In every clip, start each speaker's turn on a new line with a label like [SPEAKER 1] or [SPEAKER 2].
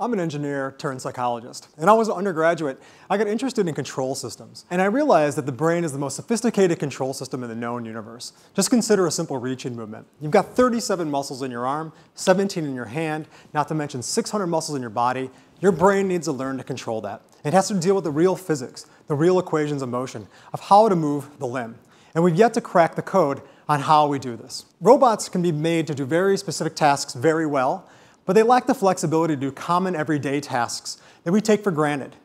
[SPEAKER 1] I'm an engineer turned psychologist, and I was an undergraduate. I got interested in control systems, and I realized that the brain is the most sophisticated control system in the known universe. Just consider a simple reaching movement. You've got 37 muscles in your arm, 17 in your hand, not to mention 600 muscles in your body. Your brain needs to learn to control that. It has to deal with the real physics, the real equations of motion, of how to move the limb. And we've yet to crack the code on how we do this. Robots can be made to do very specific tasks very well, but they lack the flexibility to do common everyday tasks that we take for granted.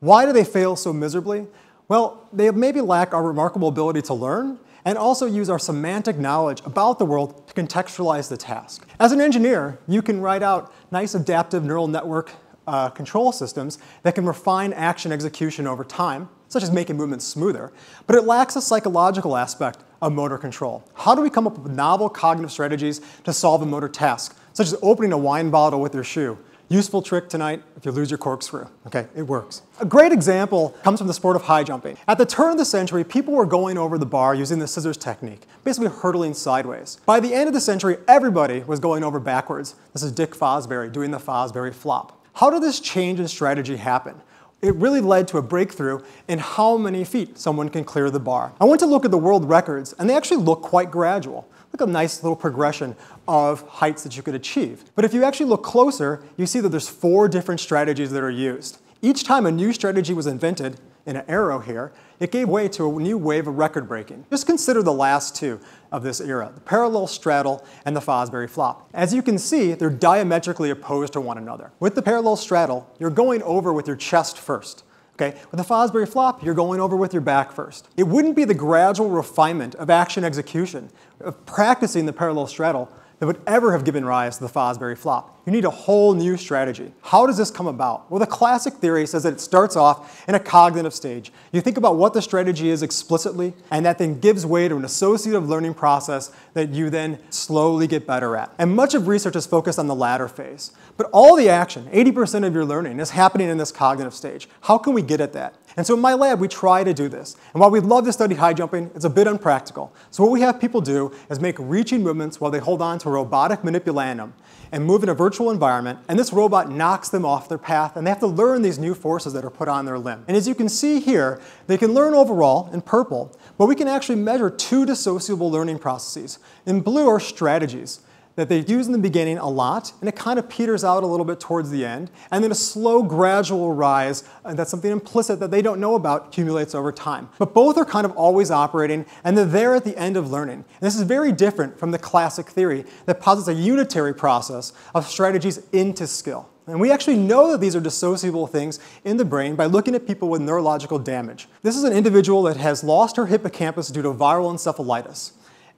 [SPEAKER 1] Why do they fail so miserably? Well, they maybe lack our remarkable ability to learn and also use our semantic knowledge about the world to contextualize the task. As an engineer, you can write out nice adaptive neural network uh, control systems that can refine action execution over time, such as making movements smoother, but it lacks a psychological aspect of motor control. How do we come up with novel cognitive strategies to solve a motor task? Such as opening a wine bottle with your shoe. Useful trick tonight if you lose your corkscrew. Okay, it works. A great example comes from the sport of high jumping. At the turn of the century, people were going over the bar using the scissors technique, basically hurtling sideways. By the end of the century, everybody was going over backwards. This is Dick Fosbury doing the Fosbury flop. How did this change in strategy happen? It really led to a breakthrough in how many feet someone can clear the bar. I went to look at the world records, and they actually look quite gradual. Look a nice little progression of heights that you could achieve. But if you actually look closer, you see that there's four different strategies that are used. Each time a new strategy was invented, in an arrow here, it gave way to a new wave of record breaking. Just consider the last two of this era, the parallel straddle and the Fosbury flop. As you can see, they're diametrically opposed to one another. With the parallel straddle, you're going over with your chest first. Okay? With the Fosbury flop, you're going over with your back first. It wouldn't be the gradual refinement of action execution, of practicing the parallel straddle, that would ever have given rise to the Fosbury flop. You need a whole new strategy. How does this come about? Well, the classic theory says that it starts off in a cognitive stage. You think about what the strategy is explicitly, and that then gives way to an associative learning process that you then slowly get better at. And much of research is focused on the latter phase. But all the action, 80% of your learning, is happening in this cognitive stage. How can we get at that? And so in my lab, we try to do this. And while we'd love to study high jumping, it's a bit unpractical. So what we have people do is make reaching movements while they hold on to a robotic manipulandum and move in a virtual environment, and this robot knocks them off their path, and they have to learn these new forces that are put on their limb. And as you can see here, they can learn overall in purple, but we can actually measure two dissociable learning processes. In blue are strategies that they use in the beginning a lot, and it kind of peters out a little bit towards the end, and then a slow, gradual rise, and that's something implicit that they don't know about, accumulates over time. But both are kind of always operating, and they're there at the end of learning. And this is very different from the classic theory that posits a unitary process of strategies into skill. And we actually know that these are dissociable things in the brain by looking at people with neurological damage. This is an individual that has lost her hippocampus due to viral encephalitis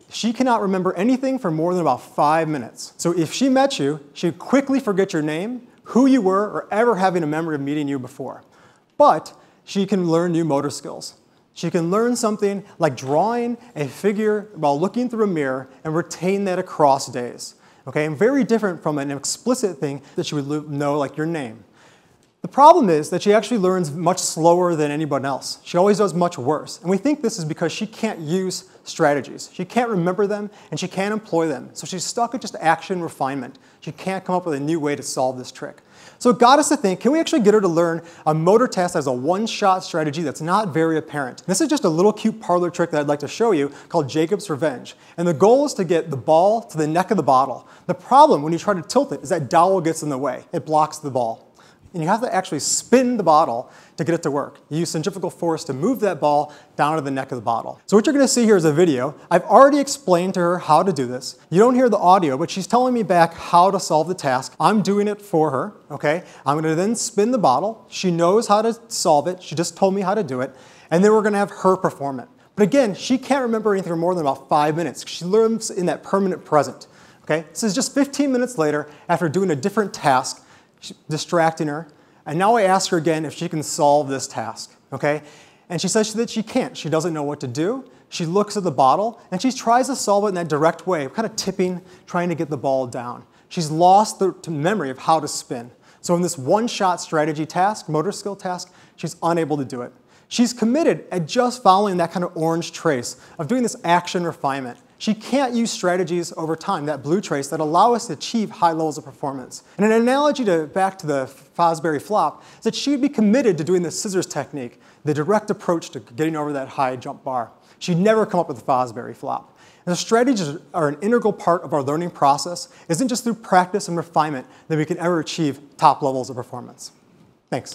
[SPEAKER 1] she cannot remember anything for more than about five minutes. So if she met you, she'd quickly forget your name, who you were, or ever having a memory of meeting you before. But she can learn new motor skills. She can learn something like drawing a figure while looking through a mirror and retain that across days. Okay, and very different from an explicit thing that she would know, like your name. The problem is that she actually learns much slower than anyone else. She always does much worse. And we think this is because she can't use strategies. She can't remember them and she can't employ them. So she's stuck at just action refinement. She can't come up with a new way to solve this trick. So it got us to think, can we actually get her to learn a motor test as a one-shot strategy that's not very apparent? This is just a little cute parlor trick that I'd like to show you called Jacob's Revenge. And the goal is to get the ball to the neck of the bottle. The problem when you try to tilt it is that dowel gets in the way. It blocks the ball and you have to actually spin the bottle to get it to work. You use centrifugal force to move that ball down to the neck of the bottle. So what you're gonna see here is a video. I've already explained to her how to do this. You don't hear the audio, but she's telling me back how to solve the task. I'm doing it for her, okay? I'm gonna then spin the bottle. She knows how to solve it. She just told me how to do it. And then we're gonna have her perform it. But again, she can't remember anything for more than about five minutes. She learns in that permanent present. Okay? This is just 15 minutes later after doing a different task distracting her. And now I ask her again if she can solve this task, okay? And she says that she can't. She doesn't know what to do. She looks at the bottle and she tries to solve it in that direct way, kind of tipping, trying to get the ball down. She's lost the memory of how to spin. So in this one-shot strategy task, motor skill task, she's unable to do it. She's committed at just following that kind of orange trace of doing this action refinement. She can't use strategies over time, that blue trace, that allow us to achieve high levels of performance. And an analogy to, back to the Fosbury flop is that she'd be committed to doing the scissors technique, the direct approach to getting over that high jump bar. She'd never come up with the Fosbury flop. And the strategies are an integral part of our learning process. It isn't just through practice and refinement that we can ever achieve top levels of performance. Thanks.